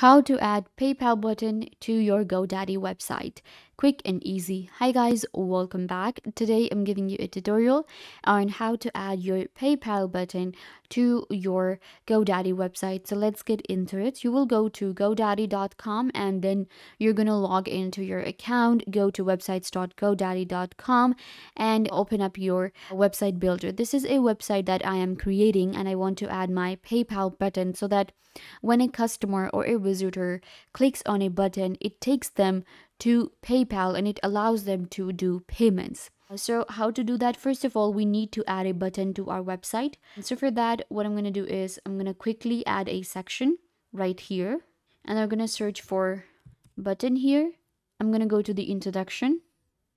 how to add PayPal button to your GoDaddy website. Quick and easy. Hi guys, welcome back. Today I'm giving you a tutorial on how to add your PayPal button to your GoDaddy website. So let's get into it. You will go to godaddy.com and then you're going to log into your account, go to websites.godaddy.com and open up your website builder. This is a website that I am creating and I want to add my PayPal button so that when a customer or a visitor clicks on a button, it takes them to PayPal and it allows them to do payments. So how to do that? First of all, we need to add a button to our website. So for that, what I'm going to do is I'm going to quickly add a section right here. And I'm going to search for button here. I'm going to go to the introduction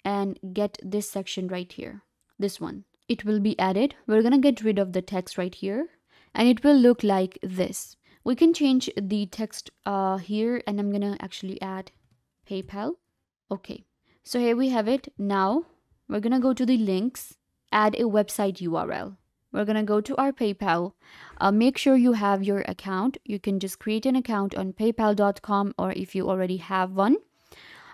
and get this section right here. This one. It will be added. We're going to get rid of the text right here. And it will look like this we can change the text uh, here and I'm gonna actually add PayPal. Okay. So here we have it. Now we're gonna go to the links. Add a website URL we're gonna go to our PayPal. Uh, make sure you have your account. You can just create an account on paypal.com or if you already have one.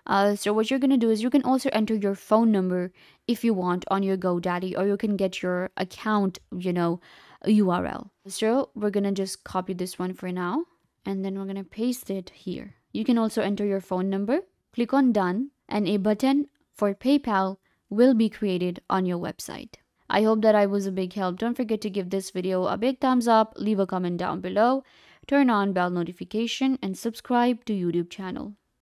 Uh, so what you're going to do is you can also enter your phone number if you want on your GoDaddy or you can get your account, you know, URL. So we're to just copy this one for now and then we're to paste it here. You can also enter your phone number, click on done and a button for PayPal will be created on your website. I hope that I was a big help. Don't forget to give this video a big thumbs up, leave a comment down below, turn on bell notification and subscribe to YouTube channel.